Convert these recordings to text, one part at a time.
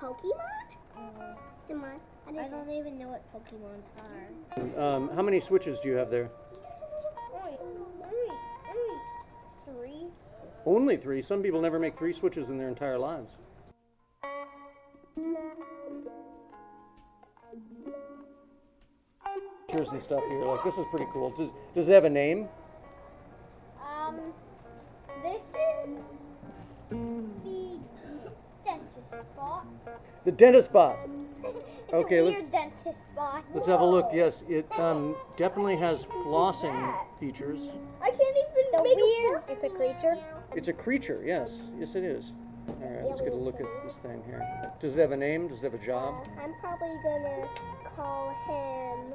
Pokemon? Simon, what is I it? don't even know what Pokemons are. Um, how many switches do you have there? Only, only, only three. Only three. Some people never make three switches in their entire lives. Pictures and stuff here. Like this is pretty cool. Does does it have a name? Um, spot. The dentist spot. Okay, let's- dentist spot. Let's have a look. Yes, it um, definitely has flossing features. I can't even The make weird- a It's a creature. It's a creature. Yes, yes it is. All right, let's get a look at this thing here. Does it have a name? Does it have a job? I'm probably gonna call him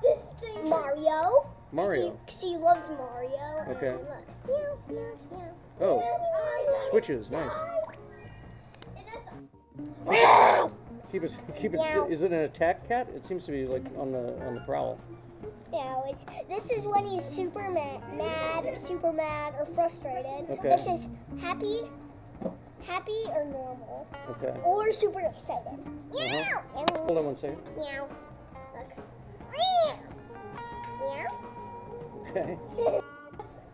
This thing. Mario. Mario. Because he loves Mario. Okay. And. Oh, switches. Nice. Keep it. Keep it. Still. Is it an attack cat? It seems to be like on the on the prowl. No, it's this is when he's super mad, mad, or super mad, or frustrated. Okay. This is happy, happy or normal, Okay. or super excited. Uh-huh. Meow. Hold on one second. meow. Look. Meow. Meow. Okay.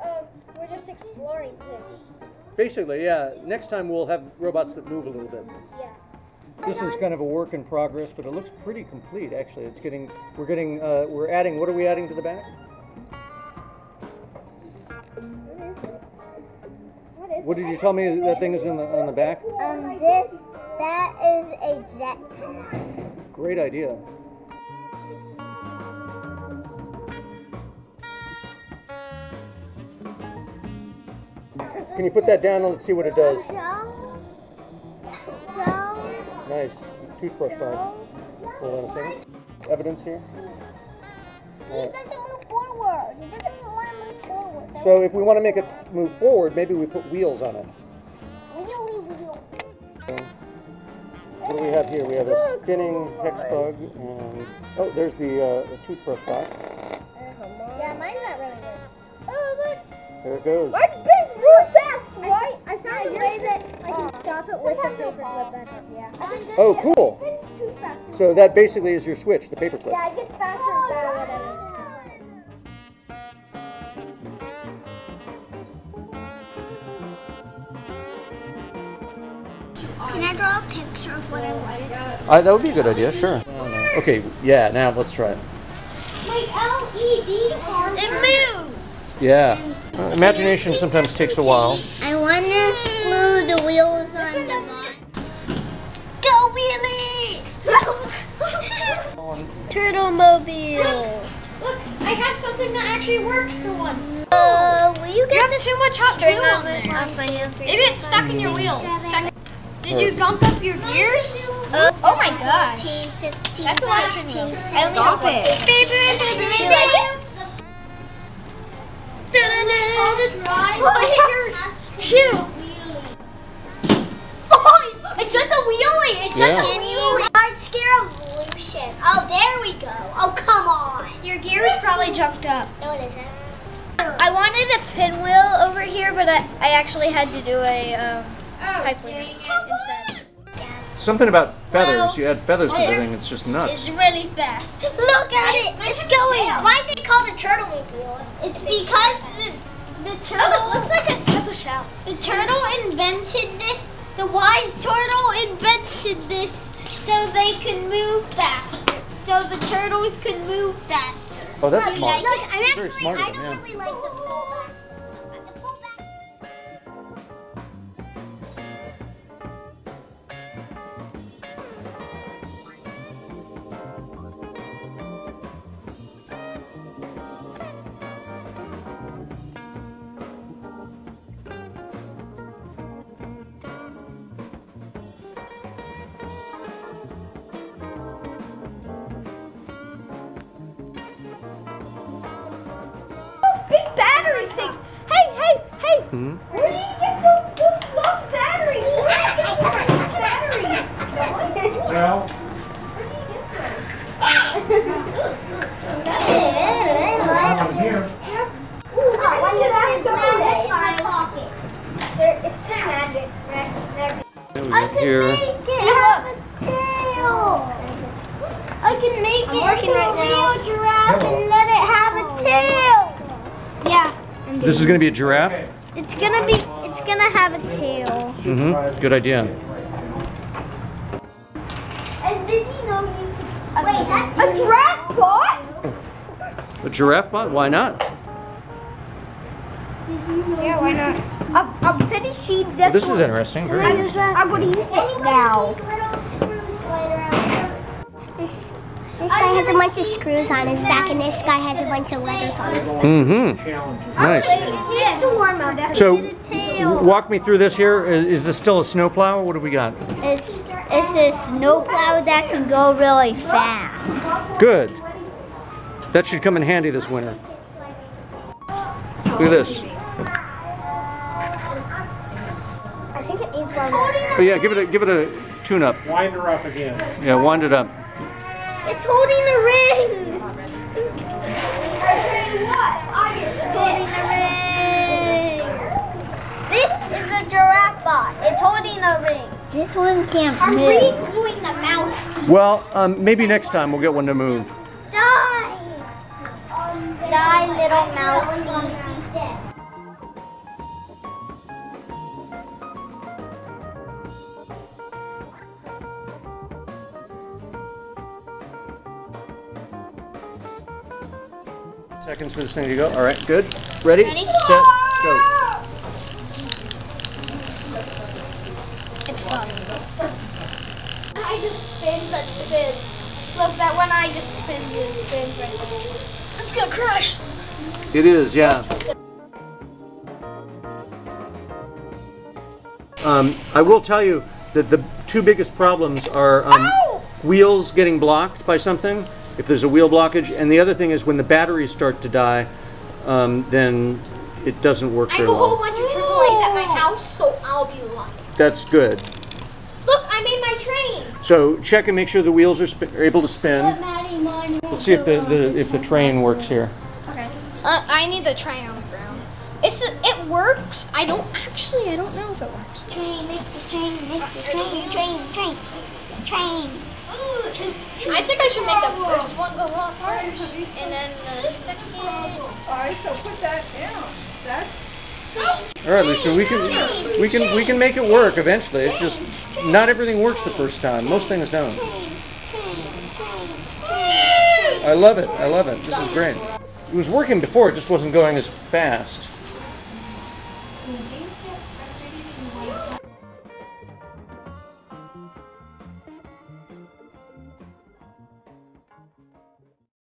Um, we're just exploring things. Basically, yeah. Next time we'll have robots that move a little bit. Yeah. This is kind of a work in progress, but it looks pretty complete. Actually, it's getting. We're getting. Uh, we're adding. What are we adding to the back? What is What did you tell me that thing is in the on the back? Um, this, that is a jetpack. Great idea. Can you put that down and let's see what it does? So, so, Nice. Toothbrush bag. so. Hold on a second. Evidence here. He doesn't move forward. He doesn't want to move forward. So if we want to make it move forward, maybe we put wheels on it. What do we have here? We have a spinning hex bug, and oh, there's the, uh, the toothbrush box. Yeah, mine's not really good. Oh, look. There it goes. Mine's big real fast, right? I found a way that I can stop it with the paper clip. Yeah. I think this Oh, cool. it's too fast. So that basically is your switch, the paperclip. Yeah, it gets faster and better, whatever. Can I draw a picture of what I want to Uh, that would be a good idea, sure. Okay, yeah, now let's try it. My LED card. It moves. Yeah. Uh, imagination sometimes takes a while. I want to glue the wheels Turtle mobile. Look, look, I have something that actually works for once. Uh, will you You get have too much hot glue on there. Maybe it's stuck in your wheels. Check. Did you gunk up your gears? Uh, oh my gosh. 14, 15, That's a lot of 16, things. 17, I only have one. 18, Baby, baby, baby. Shoe. Oh, it's just a wheelie. It's Yeah. a wheelie. Hard scare evolution. Oh, there we go. Oh, come on. Your gear is probably junked up. No, it isn't. I wanted a pinwheel over here, but I, I actually had to do a um, pipe wheel instead. Something about feathers. You add feathers to the thing, it's just nuts. It's really fast. Look at it. It's going. Why is it called a turtle wheel? It's because the, the turtle. Oh, it looks like a, that's a shell. The turtle invented this. The wise turtle invented this so they can move faster. So the turtles can move faster. Oh, that's smart. Look, I'm actually. I don't yeah. really like the Hey, hey, hey. Hmm? Where do you get those, those long batteries? Where do you get those batteries? well. Oh, my pocket. It's magic. I can make it have a tail. I can make it into a real giraffe and this is going to be a giraffe? It's gonna be. It's gonna have a tail. Mm-hmm. Good idea. And did you know you? Could, wait, that's a giraffe bot. A giraffe bot? Why not? Yeah, why not? I'm, I'm finishing this. Well, this is interesting. Very I'm interesting. gonna use it now. Guy has a bunch of screws on his back, and this guy has a bunch of letters on his back. Mm-hmm. Nice. It's to warm up. So. Walk me through this here. Is is this still a snowplow? What do we got? It's it's a snowplow that can go really fast. Good. That should come in handy this winter. Look at this. I think it needs one. Oh yeah, give it a give it a tune up. Wind her up again. Yeah, wind it up. It's holding a ring. It's holding a ring. This is a giraffe bot. It's holding a ring. This one can't I'm move. regluing the mouse. Well, um, maybe next time we'll get one to move. Die. Die, little mouse. Seconds for this thing to go. All right, good. Ready, Ready? set, go. It's fun. I just spins that spins. Look, that one I just spins it spins right there. It's gonna crush. It is, yeah. Um, I will tell you that the two biggest problems are um, wheels getting blocked by something, if there's a wheel blockage, and the other thing is when the batteries start to die, um, then it doesn't work I very have a whole well. bunch of AAA's at my house, so I'll be lucky. That's good. Look, I made my train. So check and make sure the wheels are, sp- are able to spin. Maddie, mine. Let's see if the, the if the train works here. Uh, I need the train on the ground. It's it works. I don't actually. I don't know if it works. Train, make the train, make the train, train, train, train. I think I should make the first one go up first, and then the second. Alright, so put that down. That's, All right, Lisa, we can we can we can make it work eventually. It's just not everything works the first time. Most things don't. I love it. I love it. This is great. It was working before. It just wasn't going as fast.